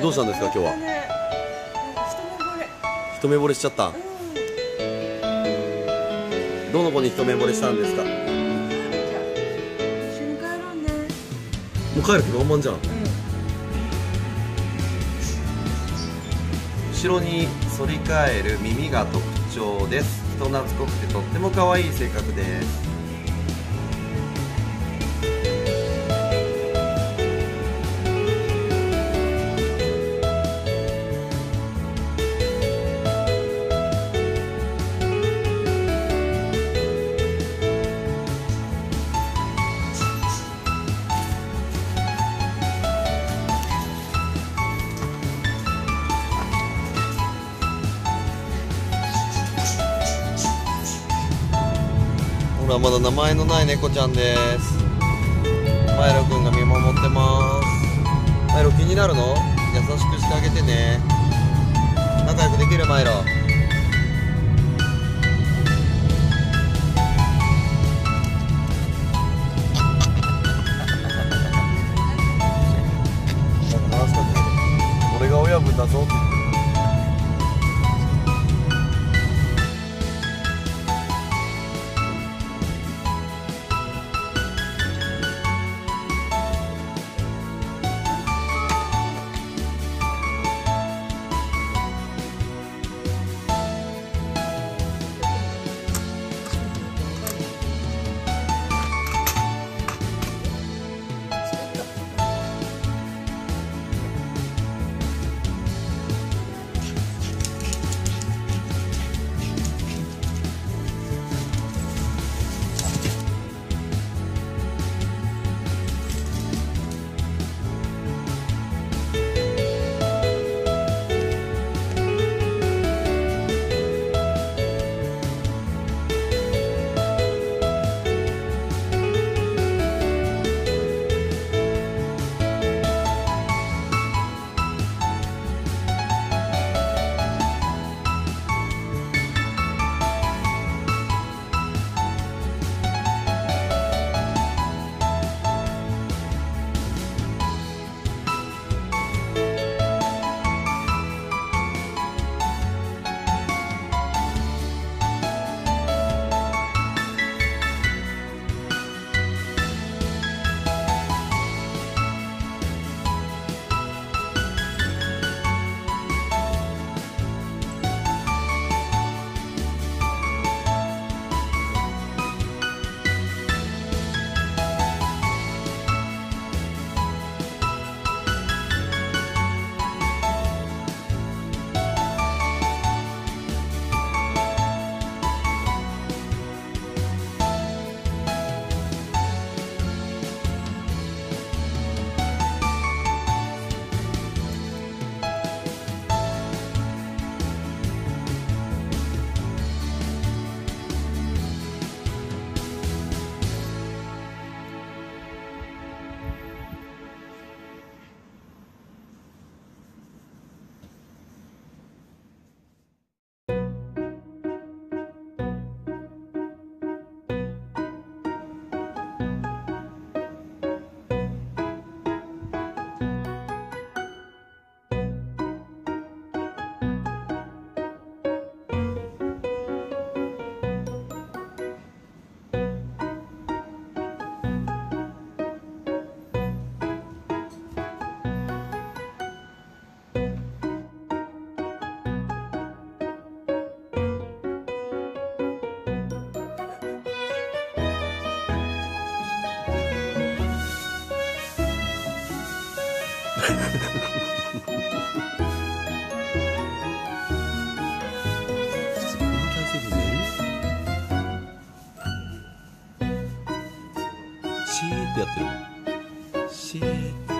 どうしたんですか今日は？ね一目惚れ。しちゃった。一目惚れどの子に一目惚れしたんですか？もうんじゃあ一緒に帰ろうね。う帰る気満々じゃん。うん。後ろに反り返る耳が特徴です。人懐っこくてとっても可愛い性格ですほらまだ名前のない猫ちゃんです。マイロくんが見守ってます。マイロ気になるの？優しくしてあげてね。仲良くできるマイロ。なんか話しかけてる俺が親分だぞって シーってやってる。シー